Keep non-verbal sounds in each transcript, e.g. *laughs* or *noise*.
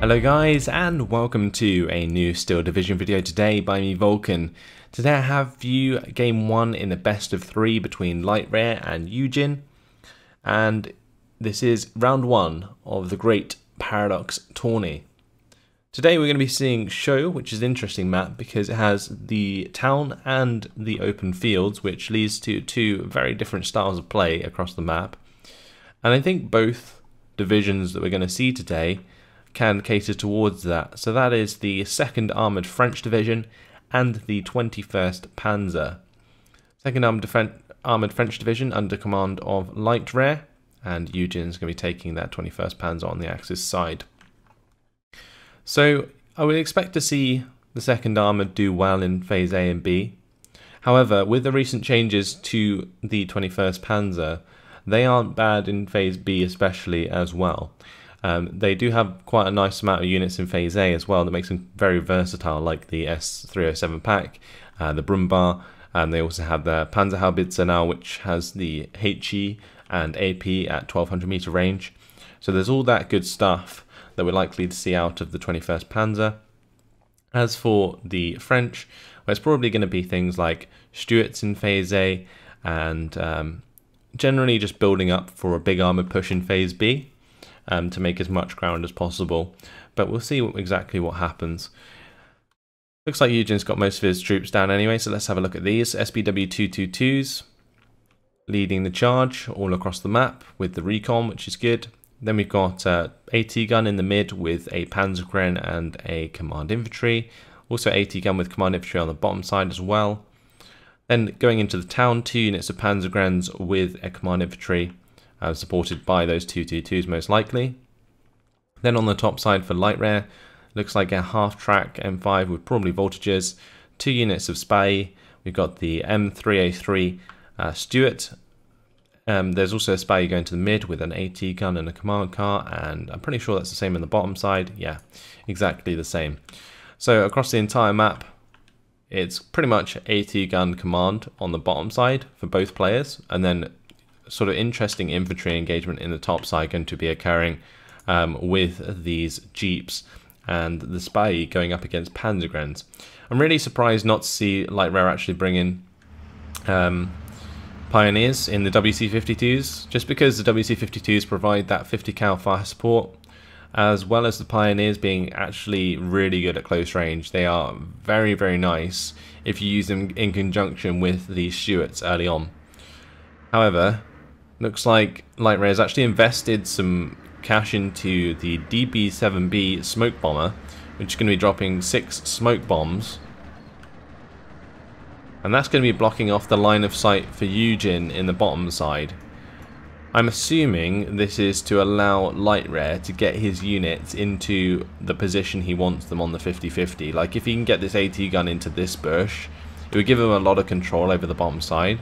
Hello guys and welcome to a new Steel Division video today by me Vulcan. Today I have you game 1 in the best of 3 between Lightrare and YueJin and this is round 1 of the Great Paradox Tourney. Today we're going to be seeing Cheux which is an interesting map because it has the town and the open fields which leads to two very different styles of play across the map and I think both divisions that we're going to see today can cater towards that. So that is the 2nd Armoured French Division and the 21st Panzer. 2nd Armoured, Armoured French Division under command of Lightrare, and YueJin's going to be taking that 21st Panzer on the Axis side. So I would expect to see the 2nd Armoured do well in Phase A and B. However, with the recent changes to the 21st Panzer, they aren't bad in Phase B especially as well. Um, they do have quite a nice amount of units in Phase A as well that makes them very versatile, like the S307 Pak, uh, the Brummbär, and they also have the Panzerhaubitze now, which has the HE and AP at 1200 meter range. So there's all that good stuff that we're likely to see out of the 21st Panzer. As for the French, well, it's probably going to be things like Stuarts in Phase A and um, generally just building up for a big armoured push in Phase B um, to make as much ground as possible. But we'll see exactly what happens. Looks like YueJin's got most of his troops down anyway, so let's have a look at these. SPW 222s leading the charge all across the map with the recon, which is good. Then we've got uh, AT gun in the mid with a Panzergren and a command infantry. Also AT gun with command infantry on the bottom side as well. Then going into the town, two units of Panzergrens with a command infantry uh, supported by those 222s most likely. Then on the top side for Lightrare, looks like a half track M5 with probably voltigeurs, two units of Spey. We've got the M3A3 uh, Stuart. Um, there's also a Spey going to the mid with an AT gun and a command car, and I'm pretty sure that's the same on the bottom side. Yeah, exactly the same. So across the entire map, it's pretty much AT gun command on the bottom side for both players, and then sort of interesting infantry engagement in the top side going to be occurring um, with these jeeps and the Spey going up against Panzergrens. I'm really surprised not to see Lightrare actually bring in um, Pioneers in the WC-52s, just because the WC-52s provide that 50 cal fire support, as well as the Pioneers being actually really good at close range. They are very, very nice if you use them in conjunction with the Stuarts early on. However, Looks like Lightrare has actually invested some cash into the DB7B smoke bomber, which is going to be dropping six smoke bombs. And that's going to be blocking off the line of sight for YueJin in the bottom side. I'm assuming this is to allow Lightrare to get his units into the position he wants them on the 50-50. Like if he can get this AT gun into this bush, it would give him a lot of control over the bottom side.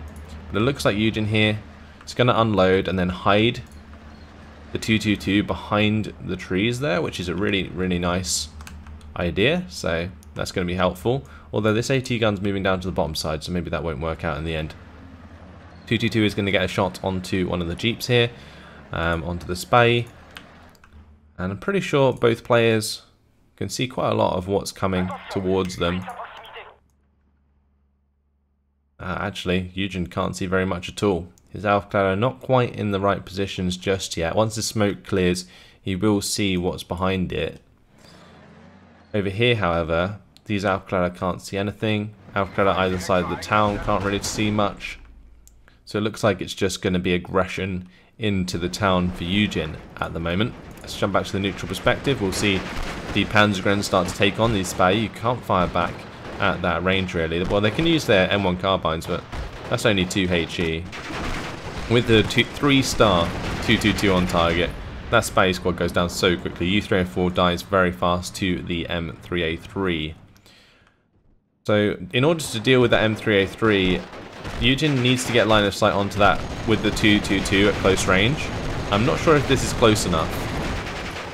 But it looks like YueJin here it's going to unload and then hide the 222 behind the trees there, which is a really, really nice idea. So that's going to be helpful. Although this AT gun's moving down to the bottom side, so maybe that won't work out in the end. 222 is going to get a shot onto one of the jeeps here, um, onto the Spey. And I'm pretty sure both players can see quite a lot of what's coming towards them. Uh, actually, YueJin can't see very much at all. His Aufklärer not quite in the right positions just yet. Once the smoke clears, he will see what's behind it. Over here, however, these Aufklärer can't see anything. Aufklärer either side of the town can't really see much. So it looks like it's just going to be aggression into the town for YueJin at the moment. Let's jump back to the neutral perspective. We'll see the Panzergren start to take on these Spey. You can't fire back at that range really. Well, they can use their M1 carbines, but that's only 2 HE with the two, three star 222 on target. That Spey squad goes down so quickly. U304 dies very fast to the M3A3. So in order to deal with that M3A3, YueJin needs to get line of sight onto that with the 222 at close range. I'm not sure if this is close enough.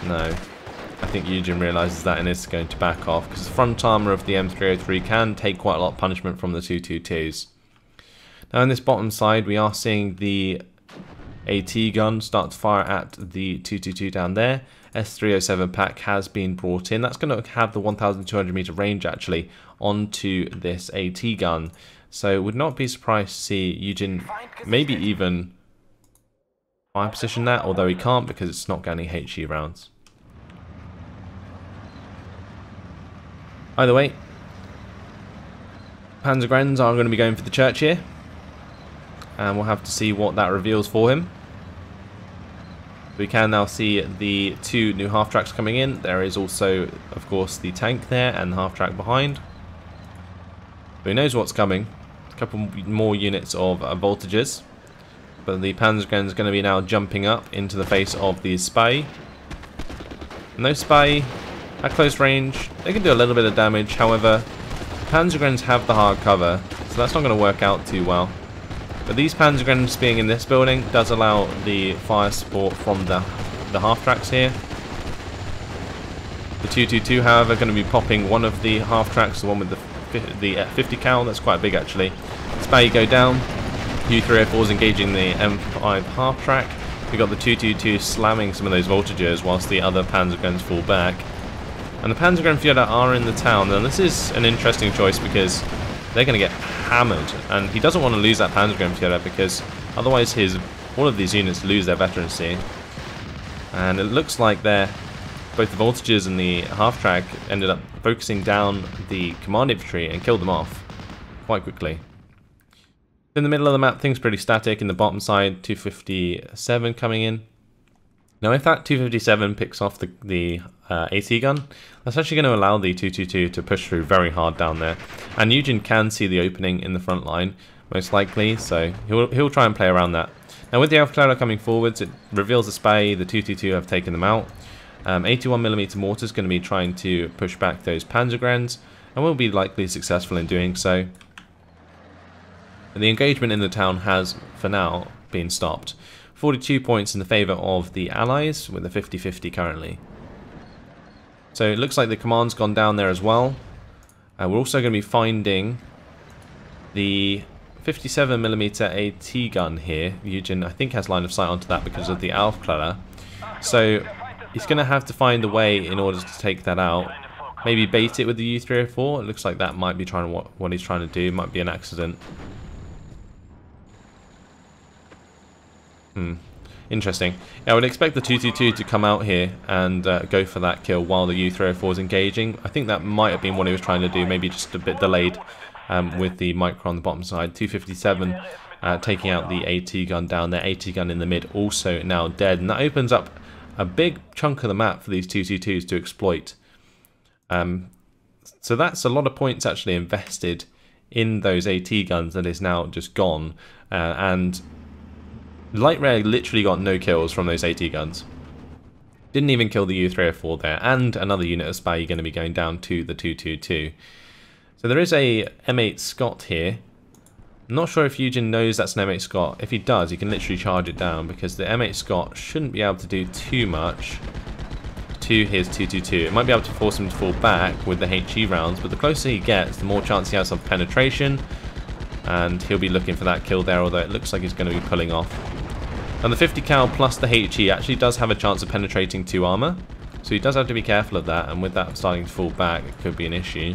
No. I think YueJin realizes that and is going to back off because the front armor of the M3A3 can take quite a lot of punishment from the 222s. Now on this bottom side we are seeing the AT gun start to fire at the 222 down there S307 Pak has been brought in. That's going to have the 1200 meter range actually onto this AT gun. So would not be surprised to see YueJin maybe even fire position that, although he can't because it's not getting HE rounds. Either way, Panzergrenz are going to be going for the church here. And we'll have to see what that reveals for him. We can now see the two new half-tracks coming in. There is also, of course, the tank there and the half-track behind. So he knows what's coming. A couple more units of uh, voltigeurs. But the Panzergren is going to be now jumping up into the face of the Spy. Those Spy, at close range, they can do a little bit of damage. However, Panzergrens have the hard cover, so that's not going to work out too well. But these Panzergrens being in this building does allow the fire support from the, the half-tracks here. The 222, however, going to be popping one of the half-tracks, the one with the, the uh, 50 cal, that's quite big actually. Spy go down, U304 is engaging the M5 half-track. We've got the 222 slamming some of those voltigeurs whilst the other Panzergrens fall back. And the Panzergrenführer are in the town, and this is an interesting choice because they're going to get hammered. And he doesn't want to lose that Panzergrenführer because otherwise his all of these units lose their veterancy. And it looks like they're both the voltigeurs and the half-track ended up focusing down the command infantry and killed them off quite quickly. In the middle of the map, things pretty static. In the bottom side, 257 coming in. Now, if that 257 picks off the, the uh, AT gun, that's actually going to allow the 222 to push through very hard down there. And YueJin can see the opening in the front line, most likely, so he'll, he'll try and play around that. Now, with the Aufklärer coming forwards, it reveals the Spy, the 222 have taken them out. Um, 81mm mortar is going to be trying to push back those Panzergrens, and will be likely successful in doing so. The engagement in the town has, for now, been stopped. 42 points in the favour of the Allies, with a 50-50 currently. So it looks like the command's gone down there as well. Uh, we're also going to be finding the 57mm AT gun here. YueJin, I think, has line of sight onto that because of the Aufklärer. So he's going to have to find a way in order to take that out. Maybe bait it with the U304. It looks like that might be trying what, what he's trying to do. Might be an accident. Hmm. Interesting. I would expect the 222 to come out here and uh, go for that kill while the U304 is engaging. I think that might have been what he was trying to do, maybe just a bit delayed um, with the micro on the bottom side. 257 uh, taking out the AT gun down there, AT gun in the mid also now dead. And that opens up a big chunk of the map for these 222s to exploit. Um, so that's a lot of points actually invested in those AT guns that is now just gone. Uh, and Lightrare literally got no kills from those AT guns. Didn't even kill the U304 there, and another unit of Spy going to be going down to the 222. So there is a M8 Scott here. I'm not sure if YueJin knows that's an M8 Scott. If he does, he can literally charge it down because the M8 Scott shouldn't be able to do too much to his 222. It might be able to force him to fall back with the HE rounds, but the closer he gets, the more chance he has of penetration, and he'll be looking for that kill there, although it looks like he's going to be pulling off. And the 50 cal plus the HE actually does have a chance of penetrating 2 armor. So he does have to be careful of that, and with that starting to fall back, it could be an issue.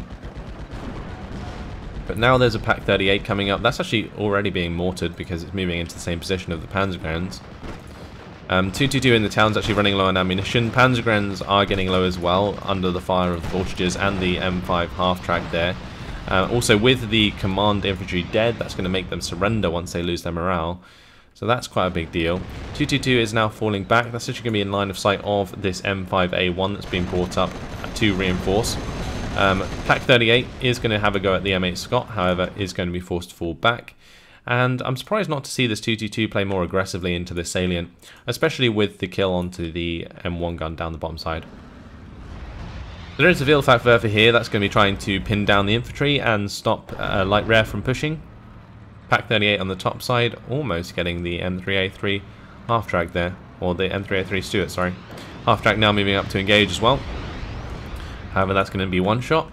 But now there's a Pak 38 coming up. That's actually already being mortared because it's moving into the same position of the Panzergrens. Um, 222 in the town's actually running low on ammunition. Panzergrens are getting low as well under the fire of the voltigeurs and the M5 half-track there. Uh, also with the command infantry dead, that's going to make them surrender once they lose their morale. So that's quite a big deal. 222 is now falling back. That's actually going to be in line of sight of this M5A1 that's been brought up to reinforce. Um, Pak 38 is going to have a go at the M8 Scott, however, is going to be forced to fall back. And I'm surprised not to see this 222 play more aggressively into this salient, especially with the kill onto the M1 gun down the bottom side. There is a Vielfachwerfer here that's going to be trying to pin down the infantry and stop uh, Lightrare from pushing. Pak 38 on the top side, almost getting the M3A3 half track there, or the M3A3 Stuart, sorry. Half track now moving up to engage as well. However, that's going to be one shot.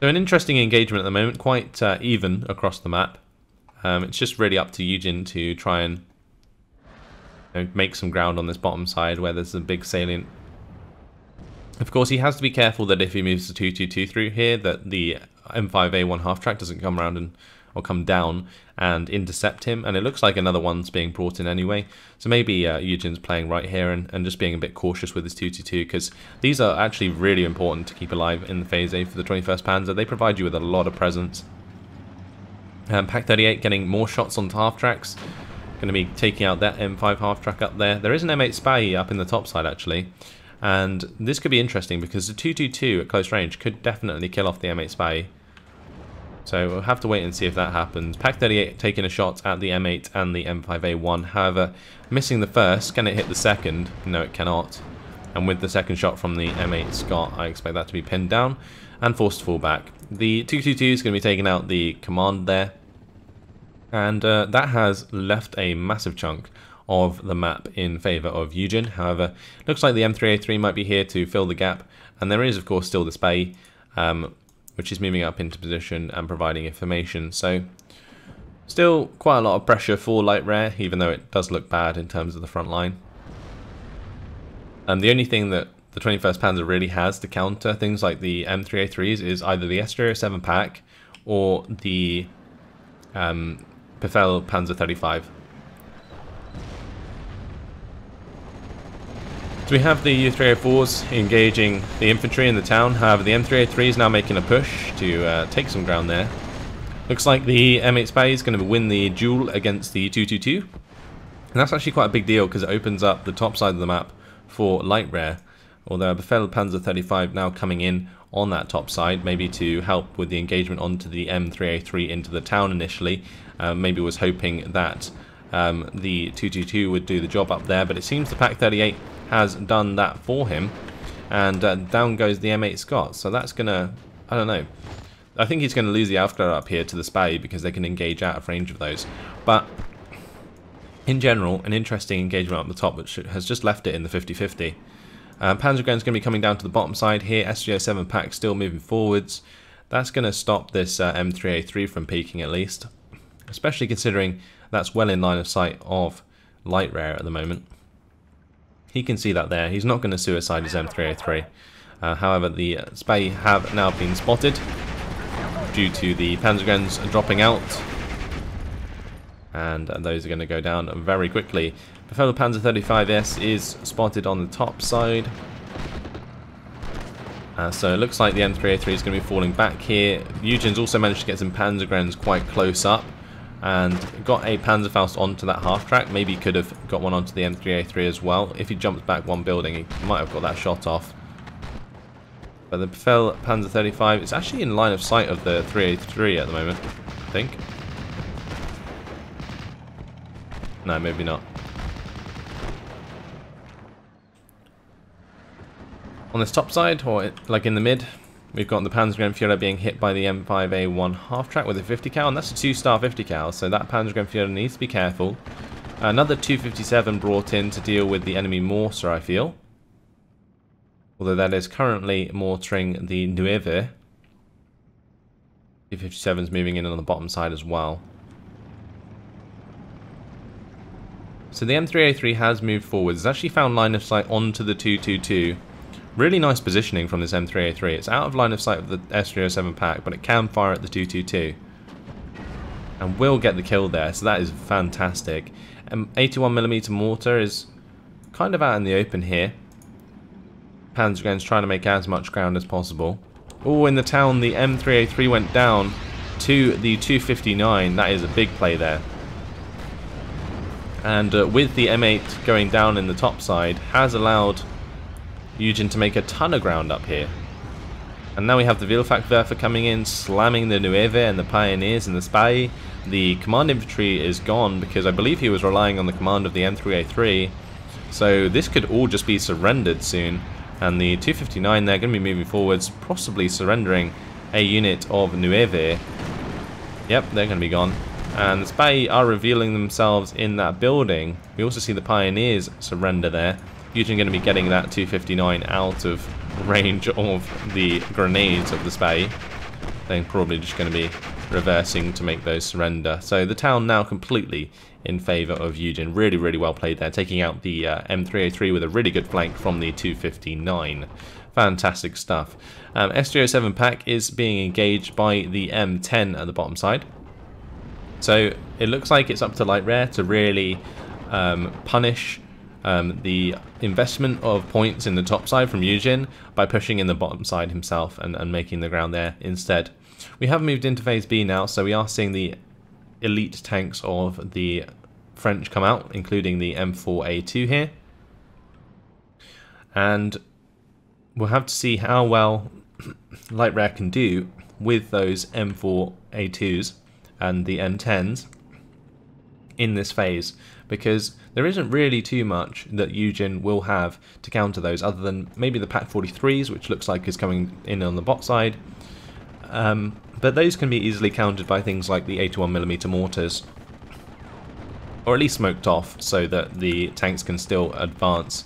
So an interesting engagement at the moment, quite uh, even across the map. Um, it's just really up to YueJin to try and you know, make some ground on this bottom side where there's a big salient. Of course, he has to be careful that if he moves the 222 through here, that the M5A1 half track doesn't come around and or come down and intercept him. And it looks like another one's being brought in anyway. So maybe uh, YueJin's playing right here and, and just being a bit cautious with his 222 because these are actually really important to keep alive in the Phase A for the 21st Panzer. They provide you with a lot of presence. Um, Pak 38 getting more shots onto half tracks. Going to be taking out that M5 half track up there. There is an M8 Spy up in the top side actually. And this could be interesting because the 222 at close range could definitely kill off the M8 Spy. So we'll have to wait and see if that happens. Pak 38 taking a shot at the M8 and the M5A1. However, missing the first, can it hit the second? No, it cannot. And with the second shot from the M8 Scott, I expect that to be pinned down and forced to fall back. The 222 is going to be taking out the command there. And uh, that has left a massive chunk of the map in favour of YueJin. However, looks like the M3A3 might be here to fill the gap. And there is, of course, still the Spey, um, which is moving up into position and providing information. So, still quite a lot of pressure for Lightrare, even though it does look bad in terms of the front line. And the only thing that the 21st Panzer really has to counter things like the M3A3s is either the S-307 Pak or the um, Befehl Panzer 35. So we have the U304s engaging the infantry in the town, however the M3A3 is now making a push to uh, take some ground there. Looks like the M8 Spy is going to win the duel against the 222. And that's actually quite a big deal because it opens up the top side of the map for Lightrare. Although Befehl Panzer 35 now coming in on that top side, maybe to help with the engagement onto the M3A3 into the town initially. Uh, maybe was hoping that um, the 222 would do the job up there, but it seems the Pak 38 has done that for him. And uh, down goes the M8 Scott. So that's going to, I don't know. I think he's going to lose the Aufklärer up here to the Spey because they can engage out of range of those. But in general, an interesting engagement up the top which has just left it in the 50-50. Um, Panzer going to be coming down to the bottom side here. S307 Pak still moving forwards. That's going to stop this uh, M3A3 from peaking at least. Especially considering that's well in line of sight of Lightrare at the moment. He can see that there. He's not going to suicide his M3A3. Uh, however, the uh, Spey have now been spotted due to the Panzerguns dropping out. And uh, those are going to go down very quickly. The Befehl Panzer 35S is spotted on the top side. Uh, so it looks like the M3A3 is going to be falling back here. YueJin's also managed to get some Panzergrens quite close up and got a Panzerfaust onto that half track. Maybe he could have got one onto the M3A3 as well. If he jumps back one building, he might have got that shot off. But the Befehl Panzer 35 is actually in line of sight of the 3A3 at the moment, I think. No, maybe not. On this top side, or like in the mid, we've got the Panzergrenadier being hit by the M5A1 half-track with a 50 cal, and that's a 2-star 50 cal, so that Panzergrenadier needs to be careful. Another 257 brought in to deal with the enemy mortar, I feel. Although that is currently mortaring the Nueve. 257 is moving in on the bottom side as well. So the M3A3 has moved forwards. It's actually found line of sight onto the 222. Really nice positioning from this M3A3. It's out of line of sight of the S307 Pak, but it can fire at the 222. And will get the kill there, so that is fantastic. Um, 81mm mortar is kind of out in the open here. Panzergen's trying to make as much ground as possible. Oh, in the town, the M3A3 went down to the 259. That is a big play there. And uh, with the M8 going down in the top side, has allowed YueJin to make a ton of ground up here. And now we have the Vielfachwerfer coming in, slamming the Nueve and the Pioneers and the Spy. The command infantry is gone because I believe he was relying on the command of the M3A3. So this could all just be surrendered soon. And the 259 they're going to be moving forwards, possibly surrendering a unit of Nueve. Yep, they're going to be gone. And the Spy are revealing themselves in that building. We also see the Pioneers surrender there. YueJin going to be getting that 259 out of range of the grenades of the Spey. They're probably just going to be reversing to make those surrender. So the town now completely in favour of YueJin. Really, really well played there, taking out the uh, M3A3 with a really good flank from the 259. Fantastic stuff. Um, S307 Pak is being engaged by the M10 at the bottom side. So it looks like it's up to Lightrare to really um, punish um, the investment of points in the top side from YueJin by pushing in the bottom side himself and, and making the ground there instead. We have moved into phase B now, so we are seeing the elite tanks of the French come out, including the M4A2 here. And we'll have to see how well *clears throat* Lightrare can do with those M4A2s and the M10s in this phase because there isn't really too much that YueJin will have to counter those other than maybe the Pak 43s which looks like is coming in on the bot side um, but those can be easily countered by things like the 81mm mortars or at least smoked off so that the tanks can still advance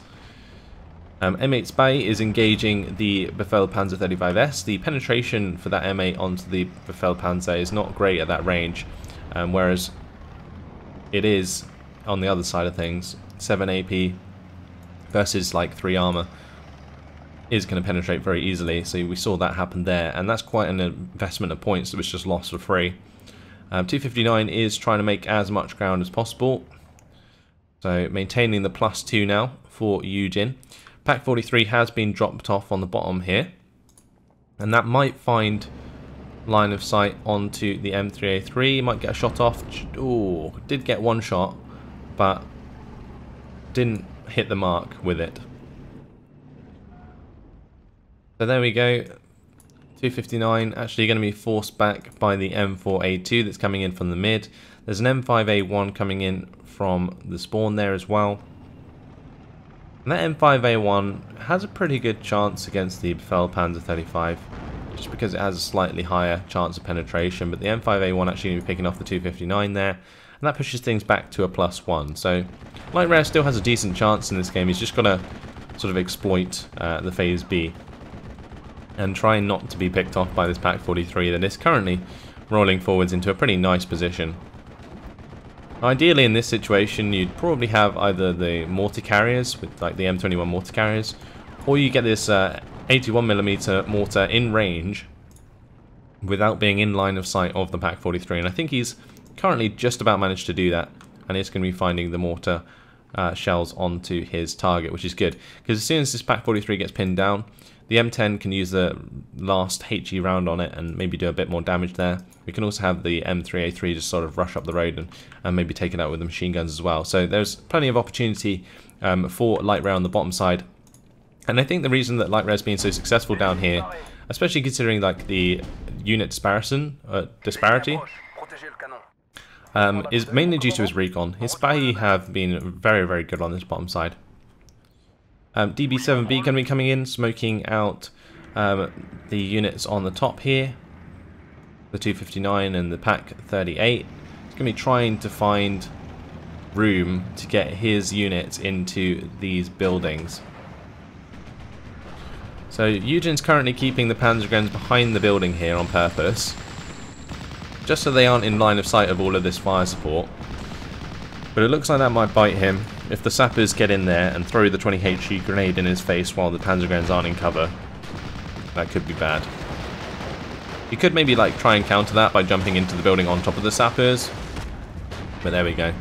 um, M8 Spy is engaging the Befehl Panzer 35S. The penetration for that M8 onto the Befehl Panzer is not great at that range, um, whereas it is on the other side of things. 7 AP versus like 3 armor is going to penetrate very easily, so we saw that happen there, and that's quite an investment of points that was just lost for free. Um, 259 is trying to make as much ground as possible, so maintaining the plus 2 now for YueJin. Pak 43 has been dropped off on the bottom here. And that might find line of sight onto the M3A3. Might get a shot off. Oh, did get one shot, but didn't hit the mark with it. So there we go. 259 actually going to be forced back by the M4A2 that's coming in from the mid. There's an M5A1 coming in from the spawn there as well. And that M5A1 has a pretty good chance against the Befehl Panzer 35, just because it has a slightly higher chance of penetration, but the M5A1 actually going to be picking off the 259 there, and that pushes things back to a plus one. So Lightrare still has a decent chance in this game, he's just got to sort of exploit uh, the Phase B and try not to be picked off by this Pak 43 that is currently rolling forwards into a pretty nice position. Ideally in this situation you'd probably have either the mortar carriers with like the M21 mortar carriers or you get this uh, 81mm mortar in range without being in line of sight of the Pak 43 and I think he's currently just about managed to do that and it's going to be finding the mortar uh, shells onto his target which is good because as soon as this Pak 43 gets pinned down the M10 can use the last HE round on it and maybe do a bit more damage there. We can also have the M3A3 just sort of rush up the road and, and maybe take it out with the machine guns as well. So there's plenty of opportunity um, for Lightrare on the bottom side. And I think the reason that Lightrare's been so successful down here, especially considering like the unit disparison, uh, disparity, um, is mainly due to his recon. His spy have been very, very good on this bottom side. Um, DB7B going to be coming in, smoking out um, the units on the top here. The 259 and the Pak 38. He's going to be trying to find room to get his units into these buildings. So YueJin's currently keeping the Panzergrens behind the building here on purpose. Just so they aren't in line of sight of all of this fire support. But it looks like that might bite him. If the sappers get in there and throw the 20 HE grenade in his face while the Panzergrens aren't in cover, that could be bad. You could maybe like try and counter that by jumping into the building on top of the sappers. But there we go.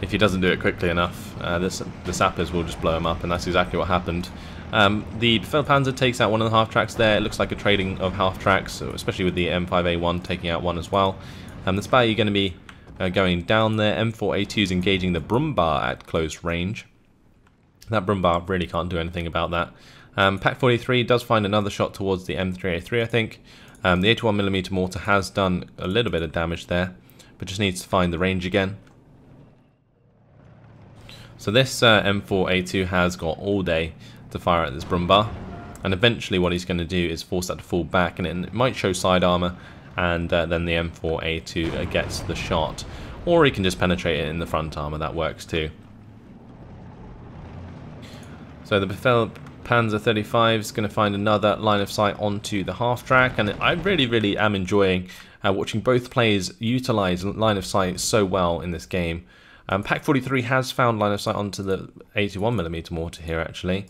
If he doesn't do it quickly enough, uh, this, the sappers will just blow him up, and that's exactly what happened. Um, the Panzer takes out one of the half tracks there. It looks like a trading of half tracks, especially with the M5A1 taking out one as well. Um, the spy are going to be uh, going down there. M4A2 is engaging the Brummbär at close range. That Brummbär really can't do anything about that. Um, Pak 43 does find another shot towards the M3A3, I think. Um, the 81mm mortar has done a little bit of damage there, but just needs to find the range again. So this uh, M4A2 has got all day to fire at this Brummbär, and eventually what he's going to do is force that to fall back, and it might show side armor, and uh, then the M4A2 gets the shot. Or he can just penetrate it in the front armor, that works too. So the Befehl Panzer 35 is going to find another line of sight onto the half track, and I really, really am enjoying uh, watching both players utilize line of sight so well in this game. Um, Pak 43 has found line of sight onto the 81mm mortar here, actually.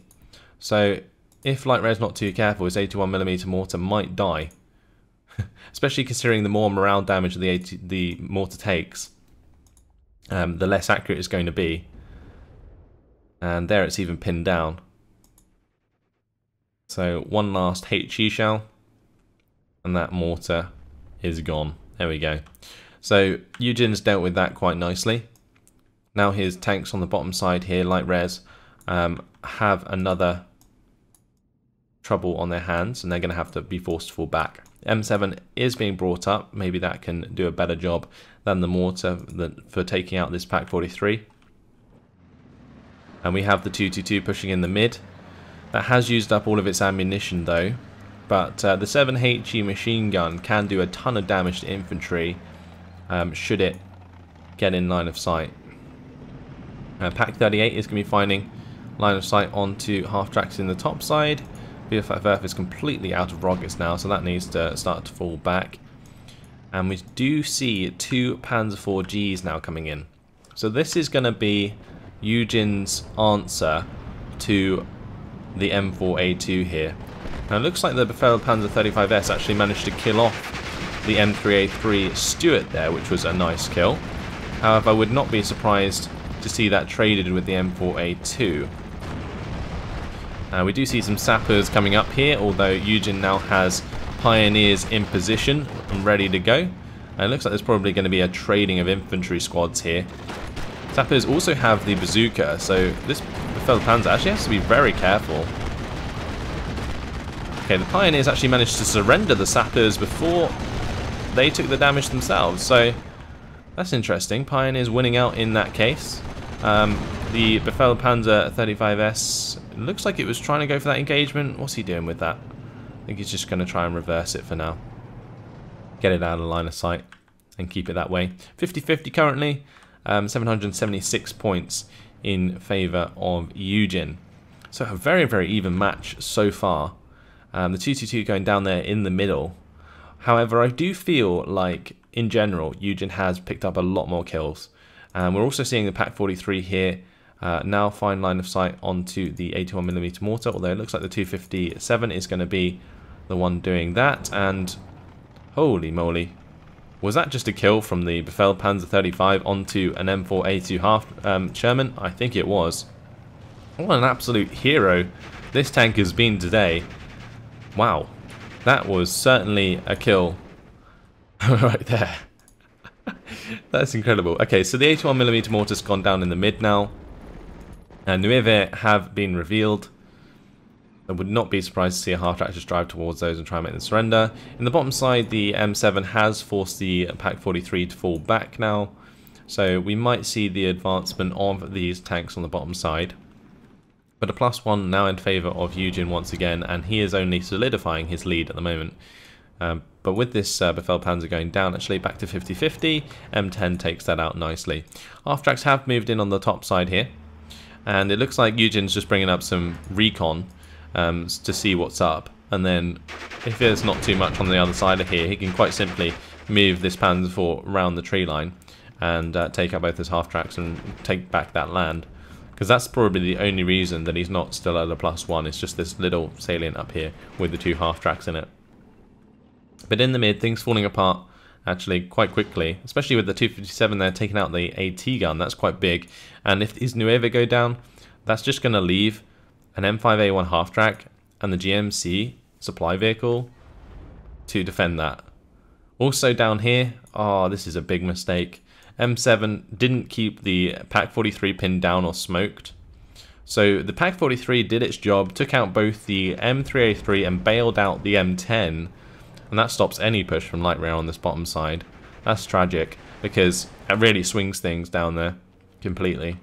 So if Lightrare's not too careful, his 81mm mortar might die. *laughs* Especially considering the more morale damage the, 80, the mortar takes, um, the less accurate it's going to be. And there it's even pinned down. So one last HE shell, and that mortar is gone. There we go. So YueJin's dealt with that quite nicely. Now his tanks on the bottom side here, Lightrares, um, have another trouble on their hands, and they're going to have to be forced to fall back. M7 is being brought up. Maybe that can do a better job than the mortar for taking out this Pak 43. And we have the 222 pushing in the mid. That has used up all of its ammunition though, but uh, the 7HE machine gun can do a ton of damage to infantry um, should it get in line of sight. Uh, Pak 38 is going to be finding line of sight onto half tracks in the top side. BFFF is completely out of rockets now, so that needs to start to fall back. And we do see two Panzer IV Gs now coming in. So this is going to be YueJin's answer to the M4A2 here. Now it looks like the Befehl Panzer 35S actually managed to kill off the M3A3 Stuart there, which was a nice kill. However, I would not be surprised to see that traded with the M4A2. Uh, we do see some sappers coming up here, although YueJin now has pioneers in position and ready to go. And it looks like there's probably going to be a trading of infantry squads here. Sappers also have the bazooka, so this Befehl Panzer actually has to be very careful. Okay, the Pioneers actually managed to surrender the Sappers before they took the damage themselves, so that's interesting. Pioneers winning out in that case. Um, the Befehl Panzer 35S looks like it was trying to go for that engagement. What's he doing with that? I think he's just going to try and reverse it for now. Get it out of line of sight and keep it that way. 50-50 currently. Um, 776 points in favour of YueJin. So a very, very even match so far. Um, the 222 going down there in the middle. However, I do feel like, in general, YueJin has picked up a lot more kills. And we're also seeing the Pak 43 here uh, now find line of sight onto the 81mm mortar, although it looks like the 257 is going to be the one doing that. And holy moly, was that just a kill from the Befehl Panzer 35 onto an M4A2 half um, Sherman? I think it was. What an absolute hero this tank has been today. Wow, that was certainly a kill *laughs* right there. That's incredible. Okay, so the 81mm mortar's gone down in the mid now. And Nueve have been revealed. I would not be surprised to see a half just drive towards those and try and make them surrender. In the bottom side, the M7 has forced the Pak 43 to fall back now. So we might see the advancement of these tanks on the bottom side. But a plus one now in favour of YueJin once again, and he is only solidifying his lead at the moment. Um, but with this uh, Panzer going down actually back to 50-50, M10 takes that out nicely. Half tracks have moved in on the top side here. And it looks like YueJin's just bringing up some recon um, to see what's up. And then if there's not too much on the other side of here, he can quite simply move this Panzer IV around the tree line and uh, take out both his half tracks and take back that land. Because that's probably the only reason that he's not still at a plus one. It's just this little salient up here with the two half tracks in it. But in the mid, things falling apart actually quite quickly, especially with the 257 there taking out the AT gun. That's quite big. And if these Nueve go down, that's just going to leave an M5A1 half track and the GMC supply vehicle to defend that. Also down here, oh, this is a big mistake. M7 didn't keep the Pak 43 pinned down or smoked. So the Pak 43 did its job, took out both the M3A3 and bailed out the M10. And that stops any push from Lightrare on this bottom side. That's tragic, because it really swings things down there completely.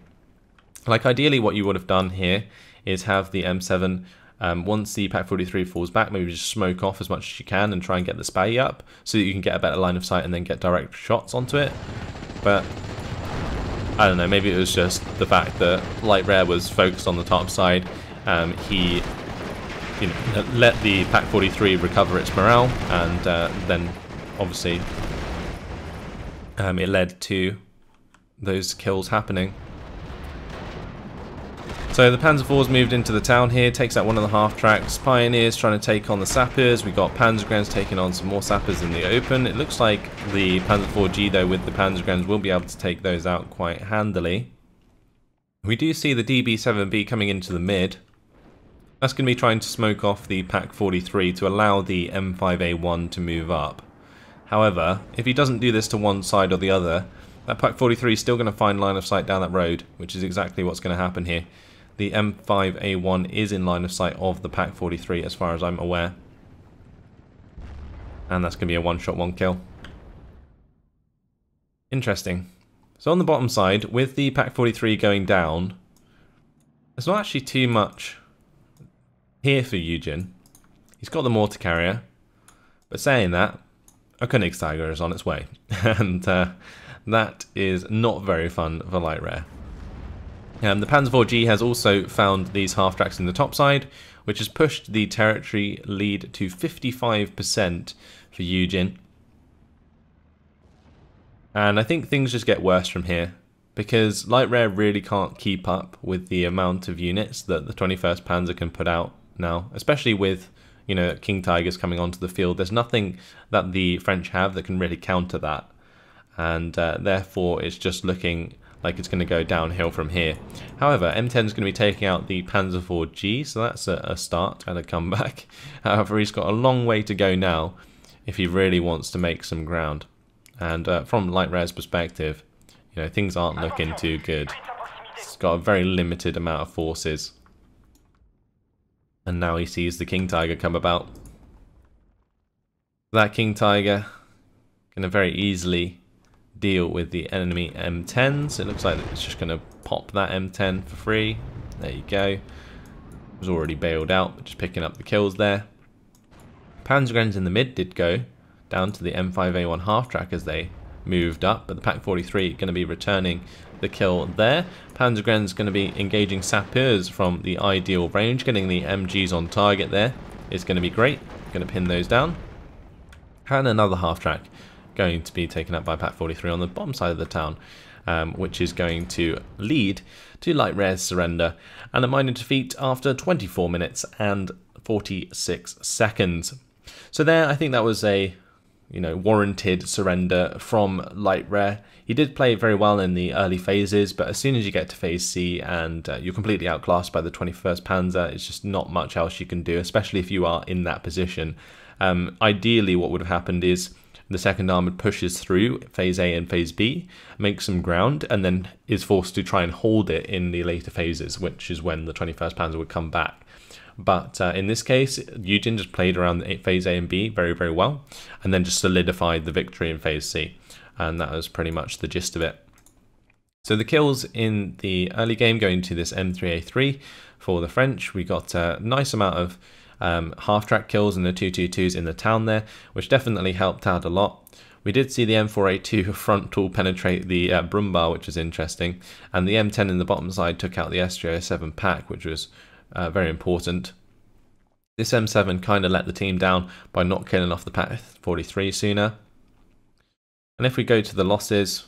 Like ideally what you would have done here is have the M7 um, once the Pak 43 falls back, maybe just smoke off as much as you can and try and get the Spy up so that you can get a better line of sight and then get direct shots onto it. But I don't know, maybe it was just the fact that Lightrare was focused on the top side. Um, he you know, let the Pak 43 recover its morale, and uh, then obviously um, it led to those kills happening. So the Panzer IV's moved into the town here, takes out one of the half tracks. Pioneers trying to take on the sappers. We got Panzergrenz taking on some more sappers in the open. It looks like the Panzer IV-G though with the Panzergrenz will be able to take those out quite handily. We do see the DB7B coming into the mid. That's going to be trying to smoke off the Pak 43 to allow the M5A1 to move up. However, if he doesn't do this to one side or the other, that Pak 43 is still going to find line of sight down that road, which is exactly what's going to happen here the M5A1 is in line of sight of the Pak 43 as far as I'm aware. And that's going to be a one-shot, one-kill. Interesting. So on the bottom side, with the Pak 43 going down, there's not actually too much here for YueJin. He's got the mortar carrier, but saying that, a Königstiger is on its way, *laughs* and uh, that is not very fun for Lightrare. Um, the Panzer IV-G has also found these half tracks in the top side, which has pushed the territory lead to 55% for YueJin. And I think things just get worse from here, because Lightrare really can't keep up with the amount of units that the 21st Panzer can put out now, especially with you know King Tigers coming onto the field. There's nothing that the French have that can really counter that, and uh, therefore it's just looking like it's going to go downhill from here. However, M10 is going to be taking out the Panzer IV-G, so that's a, a start and a comeback. *laughs* However, he's got a long way to go now if he really wants to make some ground. And uh, from Lightrare's perspective, you know, things aren't looking too good. He's got a very limited amount of forces. And now he sees the King Tiger come about. That King Tiger going to very easily deal with the enemy M10s. It looks like it's just going to pop that M10 for free. There you go. Was already bailed out, but just picking up the kills there. Panzergrenz in the mid did go down to the M5A1 half track as they moved up, but the Pak 43 going to be returning the kill there. Panzergrenz going to be engaging sappers from the ideal range, getting the MGs on target there is going to be great. Going to pin those down. And another half track going to be taken up by Pak 43 on the bottom side of the town, um, which is going to lead to Lightrare's surrender and a minor defeat after 24 minutes and 46 seconds. So there, I think that was a you know warranted surrender from Lightrare. He did play very well in the early phases, but as soon as you get to phase C and uh, you're completely outclassed by the 21st Panzer, it's just not much else you can do, especially if you are in that position. Um, ideally, what would have happened is the second armored pushes through phase A and phase B, makes some ground, and then is forced to try and hold it in the later phases, which is when the 21st Panzer would come back. But uh, in this case, YueJin just played around phase A and B very, very well, and then just solidified the victory in phase C. And that was pretty much the gist of it. So the kills in the early game going to this M3A3 for the French, we got a nice amount of um, half track kills and the 222s in the town there, which definitely helped out a lot. We did see the M4A2 *laughs* frontal penetrate the uh, Brummbär, which was interesting, and the M10 in the bottom side took out the S307 Pak, which was uh, very important. This M7 kind of let the team down by not killing off the Pak 43 sooner. And if we go to the losses,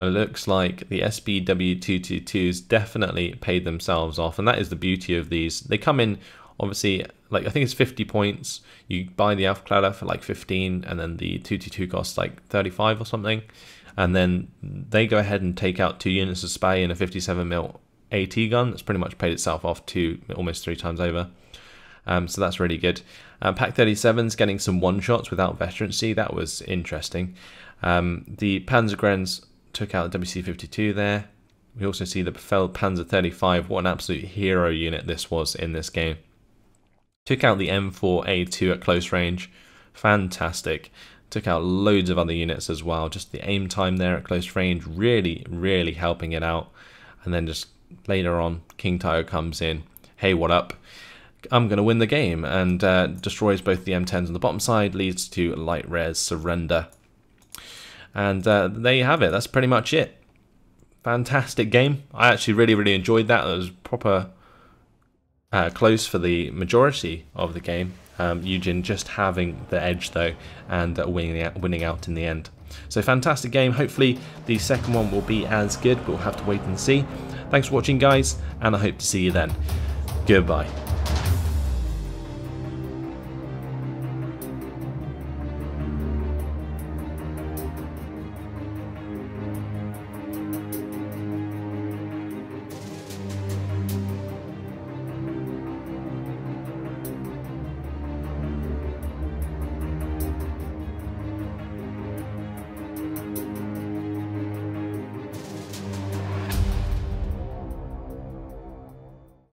it looks like the SBW222s definitely paid themselves off, and that is the beauty of these. They come in, obviously, like I think it's 50 points. You buy the Aufklärer for like 15, and then the 222 costs like 35 or something. And then they go ahead and take out two units of Spey and a 57mm AT gun. That's pretty much paid itself off two, almost three times over. Um, so that's really good. Um, Pak 37's getting some one shots without veterancy. That was interesting. Um, the Panzergrenz took out the WC-52 there. We also see the Befehl Panzer 35. What an absolute hero unit this was in this game. Took out the M4A2 at close range. Fantastic. Took out loads of other units as well. Just the aim time there at close range, really, really helping it out. And then just later on, King Tiger comes in. Hey, what up? I'm going to win the game and uh, destroys both the M10s on the bottom side, leads to Lightrare's surrender. And uh, there you have it. That's pretty much it. Fantastic game. I actually really, really enjoyed that. It was proper uh, close for the majority of the game. Um, YueJin just having the edge though and uh, winning, winning out in the end. So fantastic game. Hopefully the second one will be as good, but we'll have to wait and see. Thanks for watching guys, and I hope to see you then. Goodbye.